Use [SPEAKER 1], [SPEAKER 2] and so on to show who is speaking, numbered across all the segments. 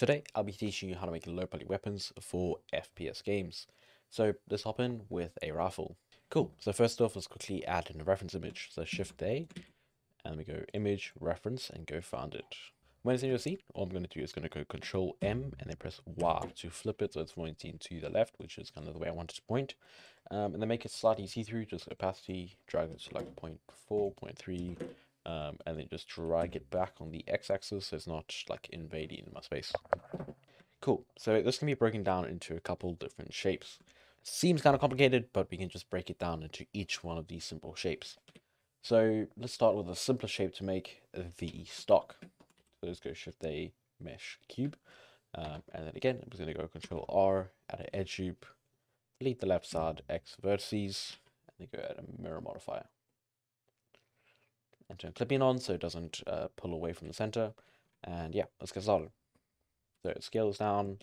[SPEAKER 1] Today I'll be teaching you how to make low poly weapons for FPS games. So let's hop in with a rifle. Cool, so first off let's quickly add in a reference image. So shift A and we go image, reference and go find it. When it's in your seat, all I'm going to do is going to go control M and then press Y to flip it so it's pointing to the left, which is kind of the way I want it to point. Um, and then make it slightly see-through, just opacity, drag it to like 0 0.4, 0 0.3, um, and then just drag it back on the x-axis so it's not like invading my space. Cool, so this can be broken down into a couple different shapes. Seems kind of complicated, but we can just break it down into each one of these simple shapes. So let's start with a simpler shape to make the stock. So let's go Shift A, Mesh Cube, um, and then again, I'm just going to go Control R, add an edge loop, delete the left side X vertices, and then go add a mirror modifier and turn clipping on so it doesn't uh, pull away from the center. And yeah, let's get started. So it scales down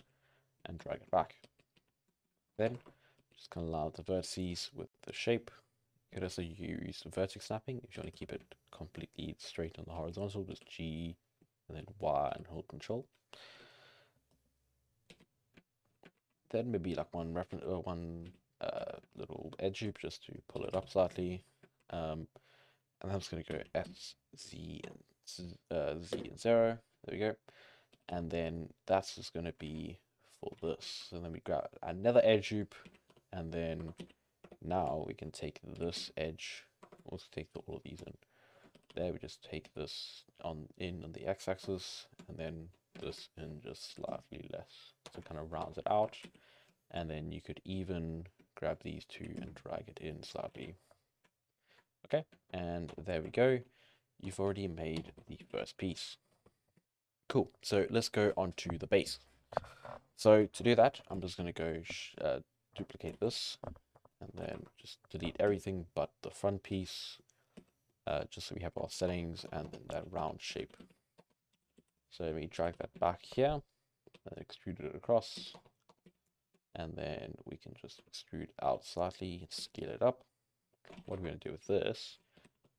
[SPEAKER 1] and drag it back. Then just kind of allow the vertices with the shape. You could also use vertex snapping if you want to keep it completely straight on the horizontal, just G and then Y and hold control. Then maybe like one reference, uh, one uh, little edge loop just to pull it up slightly. Um, and I'm just going to go S, Z, and uh, Z and 0. There we go. And then that's just going to be for this. And then we grab another edge loop. And then now we can take this edge. Let's take all of these in. There we just take this on in on the x-axis. And then this in just slightly less. So kind of rounds it out. And then you could even grab these two and drag it in slightly Okay, and there we go. You've already made the first piece. Cool, so let's go on to the base. So to do that, I'm just going to go uh, duplicate this and then just delete everything but the front piece, uh, just so we have our settings and then that round shape. So let me drag that back here and extrude it across. And then we can just extrude out slightly and scale it up what we're going to do with this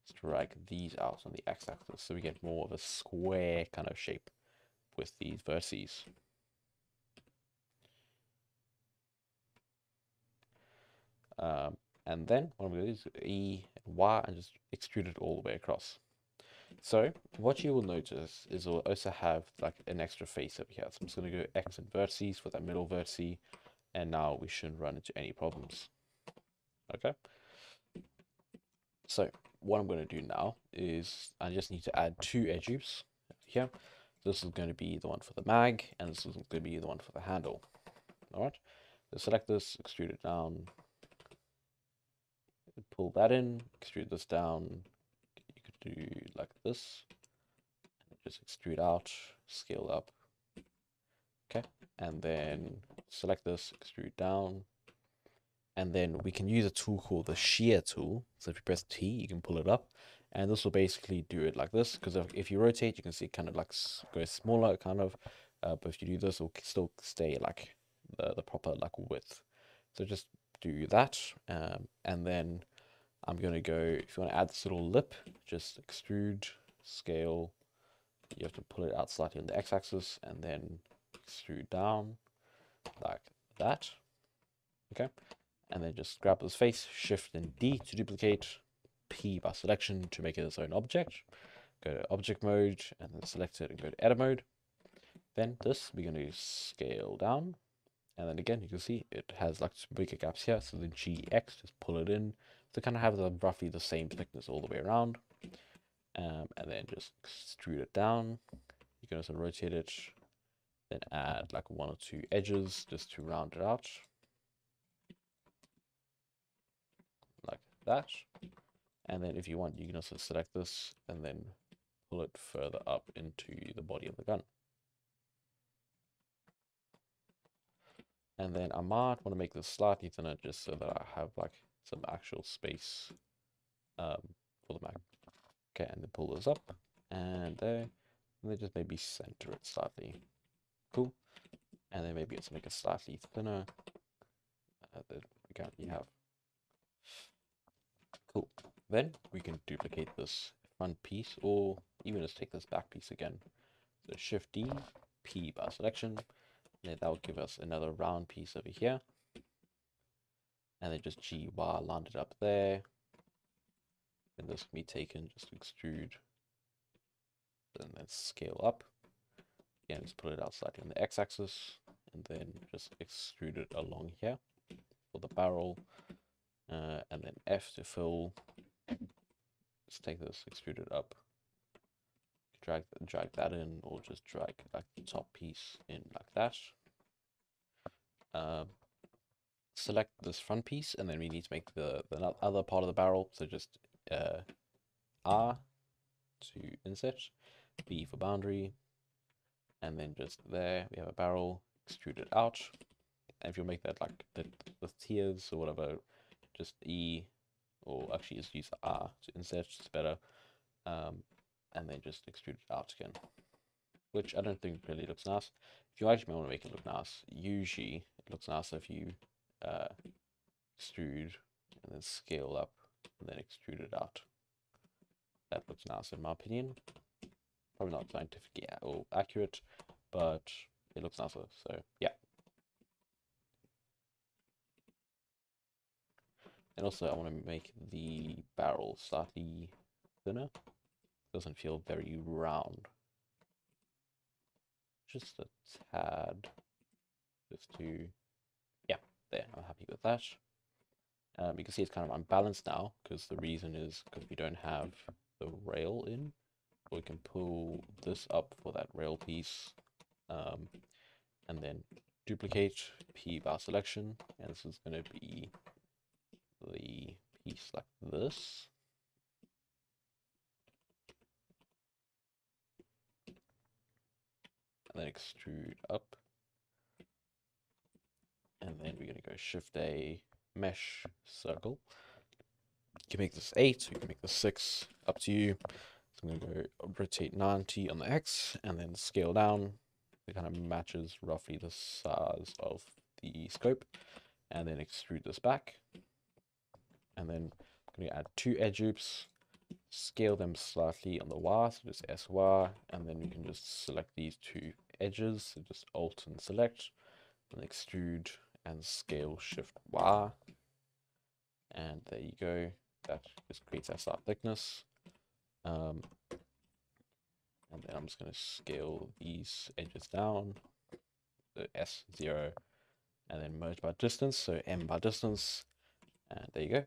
[SPEAKER 1] is drag these out on the x-axis so we get more of a square kind of shape with these vertices. Um, and then what I'm going to do is E and Y and just extrude it all the way across. So what you will notice is we'll also have like an extra face over here. So I'm just going to go X and vertices for that middle vertice. And now we shouldn't run into any problems. Okay. So what I'm going to do now is I just need to add two edge loops here. This is going to be the one for the mag, and this is going to be the one for the handle. All right. So select this, extrude it down, pull that in, extrude this down. You could do like this, just extrude out, scale up. Okay, and then select this, extrude down, and then we can use a tool called the shear tool. So if you press T, you can pull it up, and this will basically do it like this. Because if, you rotate, you can see it kind of like goes smaller, kind of. Uh, but if you do this, it'll still stay like the the proper like width. So just do that, um, and then I'm gonna go. If you want to add this little lip, just extrude, scale. You have to pull it out slightly on the x-axis, and then extrude down like that. Okay, and then just grab this face, shift and D to duplicate, P by selection to make it its own object. Go to object mode and then select it and go to edit mode. Then this we're going to scale down. And then again, you can see it has like bigger gaps here. So the GX, just pull it in to kind of have the, roughly the same thickness all the way around. Um, and then just extrude it down. You can also rotate it, then add like one or two edges just to round it out. That. And then if you want, you can also select this and then pull it further up into the body of the gun. And then I might want to make this slightly thinner just so that I have like some actual space um, for the mag. Okay, and then pull this up and there. And then just maybe center it slightly. Cool. And then maybe let's make it slightly thinner. Uh, then again, you have. Then we can duplicate this front piece or even just take this back piece again. So Shift D, P bar selection. And that will give us another round piece over here. And then just GY lined it up there. And this can be taken, just extrude, and then scale up. Again, just put it out slightly on the x-axis, and then just extrude it along here for the barrel. Uh, and then F to fill. Let's take this, extrude it up. Drag, drag that in, or just drag like the top piece in like that. Um, select this front piece, and then we need to make the, the other part of the barrel. So just uh, R to inset, B for boundary, and then just there we have a barrel, extrude it out. And if you make that like the, the tiers or whatever, just E, or actually just use R to inset, it's better. Um, and then just extrude it out again, which I don't think really looks nice. If you actually want to make it look nice, usually it looks nicer if you uh, extrude and then scale up and then extrude it out. That looks nice in my opinion. Probably not scientifically or accurate, but it looks nicer. So yeah. And also I want to make the barrel slightly thinner. Doesn't feel very round. Just a tad. Just to, yeah, there, I'm happy with that. Um, you can see it's kind of unbalanced now because the reason is because we don't have the rail in. We can pull this up for that rail piece um, and then duplicate P bar selection. And this is going to be the piece like this. And then extrude up. And then we're going to go Shift A mesh circle. You can make this 8, you can make this 6, up to you. So I'm going to go rotate 90 on the X and then scale down. It kind of matches roughly the size of the scope. And then extrude this back. And then I'm going to add two edge loops, scale them slightly on the Y, so just SY, and then you can just select these two edges, so just Alt and select, and extrude and scale shift Y. And there you go. That just creates our start thickness. Um, and then I'm just going to scale these edges down. so S0 and then merge by distance. So M by distance. And there you go.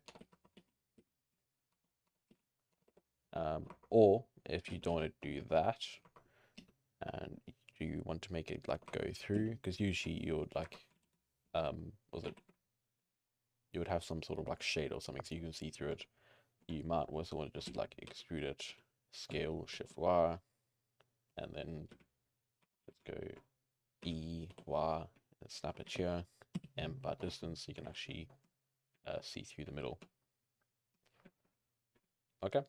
[SPEAKER 1] Um, or if you don't want to do that and you want to make it like go through because usually you would like um, was it? You would have some sort of like shade or something so you can see through it. You might also want to just like extrude it, scale, shift Y, and then let's go E, Y, and snap it here, And by distance, you can actually uh, see through the middle. Okay,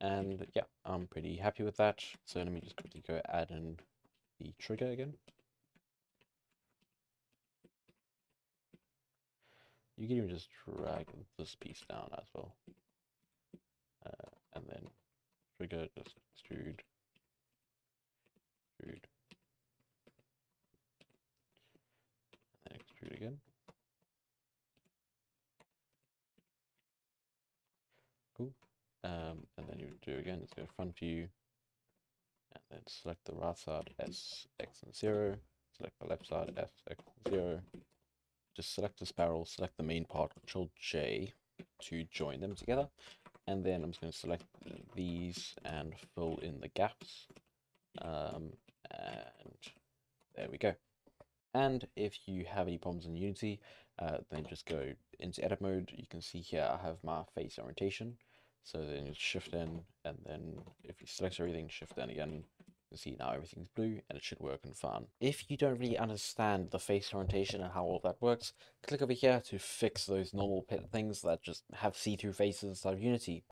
[SPEAKER 1] and yeah, I'm pretty happy with that. So let me just quickly go add in the trigger again. You can even just drag this piece down as well. Uh, and then trigger, just extrude, extrude, and then extrude again. Cool. Um, do again, let's go front view, and then select the right side as x and 0, select the left side as x and 0, just select this barrel, select the main part, Control J to join them together. And then I'm just going to select these and fill in the gaps. Um, and there we go. And if you have any problems in Unity, uh, then just go into edit mode. You can see here I have my face orientation. So then you shift N, and then if you select everything, shift N again, can see now everything's blue and it should work and fun. If you don't really understand the face orientation and how all that works, click over here to fix those normal pit things that just have see-through faces out of Unity.